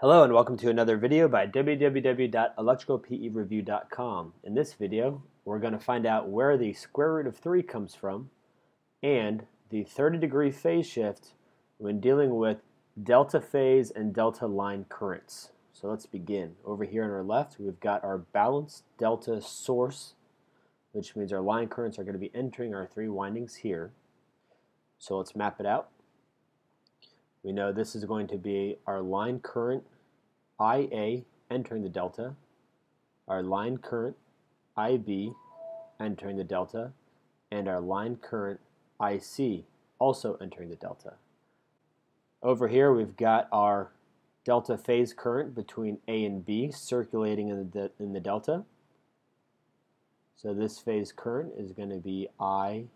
Hello and welcome to another video by www.electricalpereview.com. In this video, we're going to find out where the square root of 3 comes from and the 30 degree phase shift when dealing with delta phase and delta line currents. So let's begin. Over here on our left, we've got our balanced delta source, which means our line currents are going to be entering our three windings here. So let's map it out. We know this is going to be our line current IA entering the delta, our line current IB entering the delta, and our line current IC also entering the delta. Over here we've got our delta phase current between A and B circulating in the, in the delta. So this phase current is going to be IAB.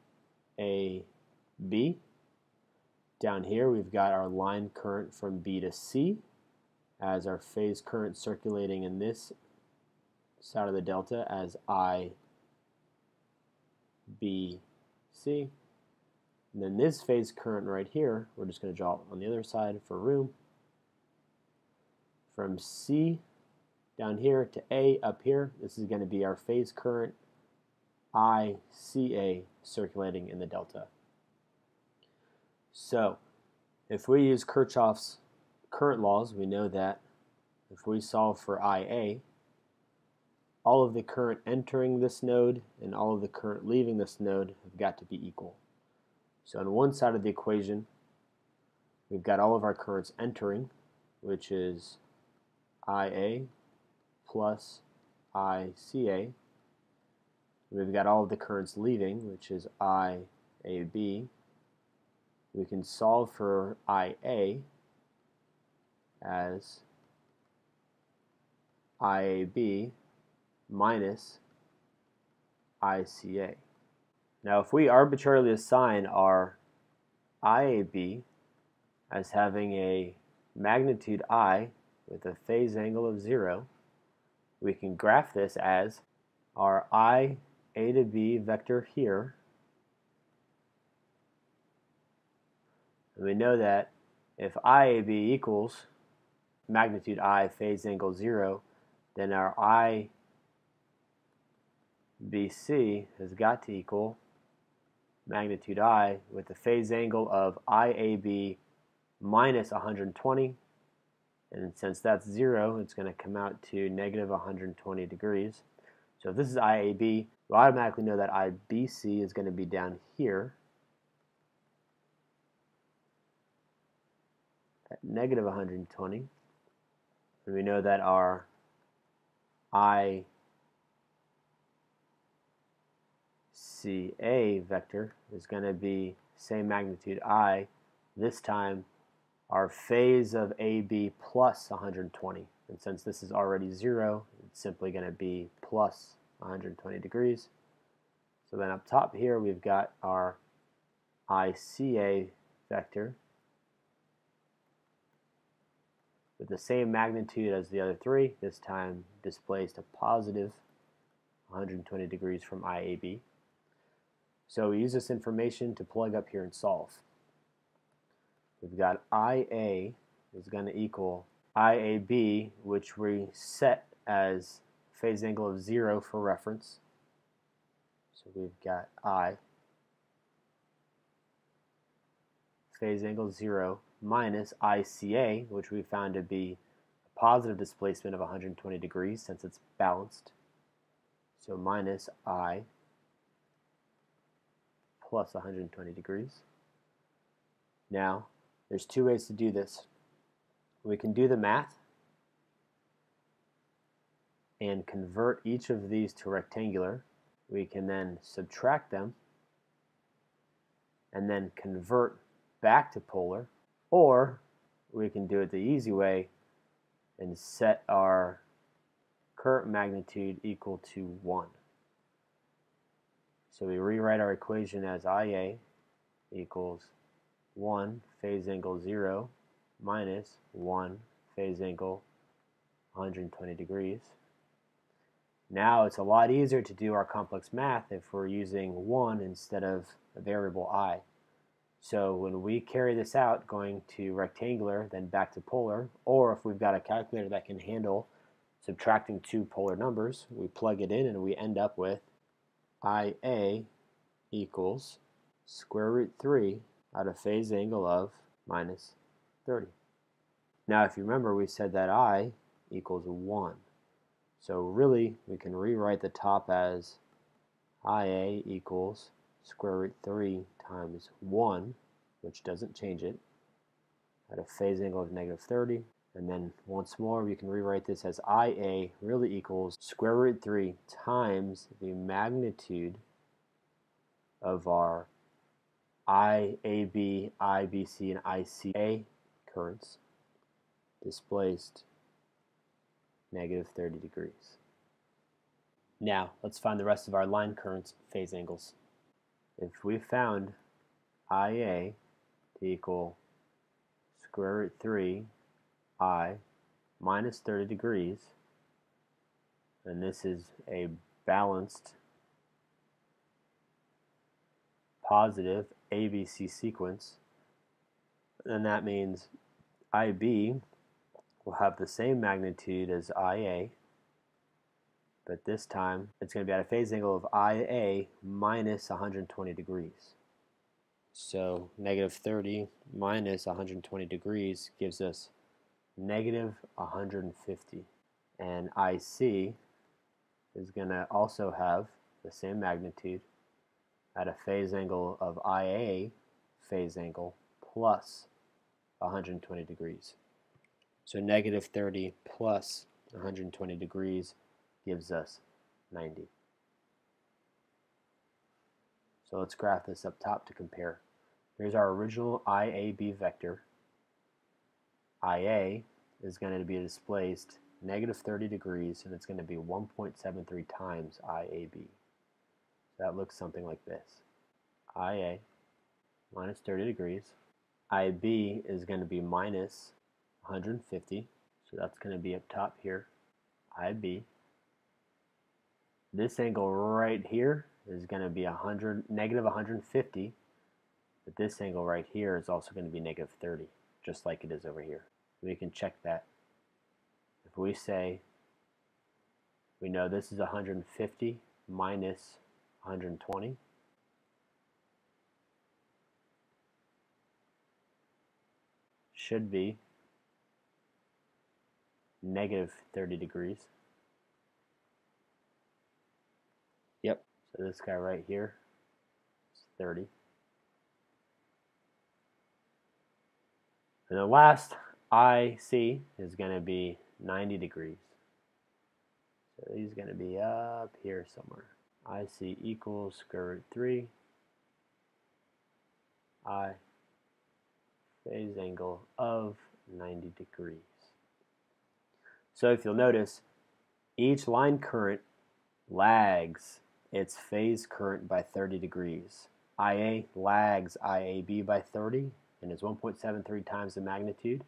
Down here we've got our line current from B to C as our phase current circulating in this side of the delta as I, B, C. And then this phase current right here, we're just going to draw on the other side for room. From C down here to A up here, this is going to be our phase current ICA circulating in the delta. So if we use Kirchhoff's current laws, we know that if we solve for IA, all of the current entering this node and all of the current leaving this node have got to be equal. So on one side of the equation, we've got all of our currents entering, which is IA plus ICA. We've got all of the currents leaving, which is IAB we can solve for IA as IAB minus ICA. Now if we arbitrarily assign our IAB as having a magnitude I with a phase angle of 0, we can graph this as our I A to B vector here And we know that if IAB equals magnitude I phase angle 0, then our IBC has got to equal magnitude I with the phase angle of IAB minus 120. And since that's 0, it's going to come out to negative 120 degrees. So if this is IAB, we automatically know that IBC is going to be down here. At negative 120. And we know that our ICA vector is going to be same magnitude I. This time our phase of AB plus 120. And since this is already 0, it's simply going to be plus 120 degrees. So then up top here we've got our ICA vector with the same magnitude as the other three, this time displaced a positive 120 degrees from IAB. So we use this information to plug up here and solve. We've got IA is going to equal IAB, which we set as phase angle of 0 for reference. So we've got I, phase angle 0, minus ICA, which we found to be a positive displacement of 120 degrees since it's balanced. So minus I plus 120 degrees. Now, there's two ways to do this. We can do the math and convert each of these to rectangular. We can then subtract them and then convert back to polar or we can do it the easy way and set our current magnitude equal to 1. So we rewrite our equation as IA equals 1 phase angle 0 minus 1 phase angle 120 degrees. Now it's a lot easier to do our complex math if we're using 1 instead of a variable i. So when we carry this out, going to rectangular, then back to polar, or if we've got a calculator that can handle subtracting two polar numbers, we plug it in and we end up with IA equals square root 3 at a phase angle of minus 30. Now if you remember we said that I equals 1. So really we can rewrite the top as IA equals square root 3 times 1, which doesn't change it, at a phase angle of negative 30. And then once more, we can rewrite this as IA really equals square root 3 times the magnitude of our IAB, IBC, and ICA currents displaced negative 30 degrees. Now, let's find the rest of our line currents phase angles. If we found IA to equal square root 3 I minus 30 degrees, and this is a balanced positive ABC sequence, then that means IB will have the same magnitude as IA, but this time it's going to be at a phase angle of IA minus 120 degrees. So negative 30 minus 120 degrees gives us negative 150. And IC is going to also have the same magnitude at a phase angle of IA phase angle plus 120 degrees. So negative 30 plus 120 degrees gives us 90. So let's graph this up top to compare. Here's our original IAB vector. IA is going to be displaced negative 30 degrees and it's going to be 1.73 times IAB. So that looks something like this. IA minus 30 degrees. IB is going to be minus 150. So that's going to be up top here. IB. This angle right here is going to be 100, negative 150. But this angle right here is also going to be negative 30, just like it is over here. We can check that. If we say we know this is 150 minus 120, should be negative 30 degrees. So this guy right here is 30. And the last IC is going to be 90 degrees. So he's going to be up here somewhere. IC equals square root 3 I phase angle of 90 degrees. So if you'll notice, each line current lags its phase current by 30 degrees. IA lags IAB by 30 and is 1.73 times the magnitude.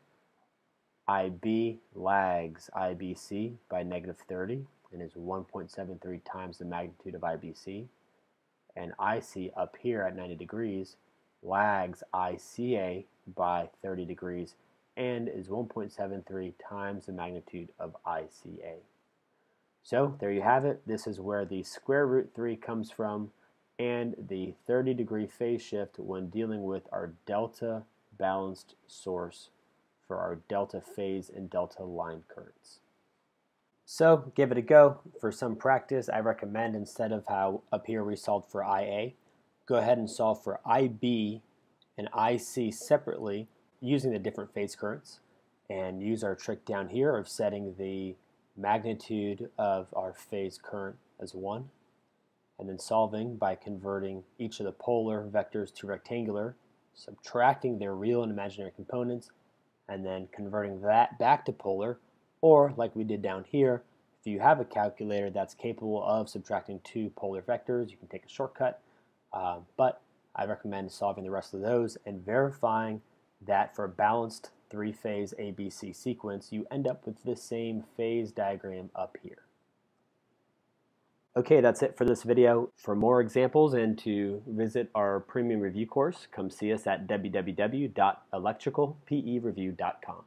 IB lags IBC by negative 30 and is 1.73 times the magnitude of IBC. And IC up here at 90 degrees lags ICA by 30 degrees and is 1.73 times the magnitude of ICA. So there you have it. This is where the square root 3 comes from and the 30 degree phase shift when dealing with our delta balanced source for our delta phase and delta line currents. So give it a go. For some practice, I recommend instead of how up here we solved for IA, go ahead and solve for IB and IC separately using the different phase currents and use our trick down here of setting the magnitude of our phase current as 1 and then solving by converting each of the polar vectors to rectangular, subtracting their real and imaginary components, and then converting that back to polar, or like we did down here, if you have a calculator that's capable of subtracting two polar vectors, you can take a shortcut, uh, but I recommend solving the rest of those and verifying that for a balanced three-phase ABC sequence, you end up with the same phase diagram up here. Okay, that's it for this video. For more examples and to visit our premium review course, come see us at www.electricalpereview.com.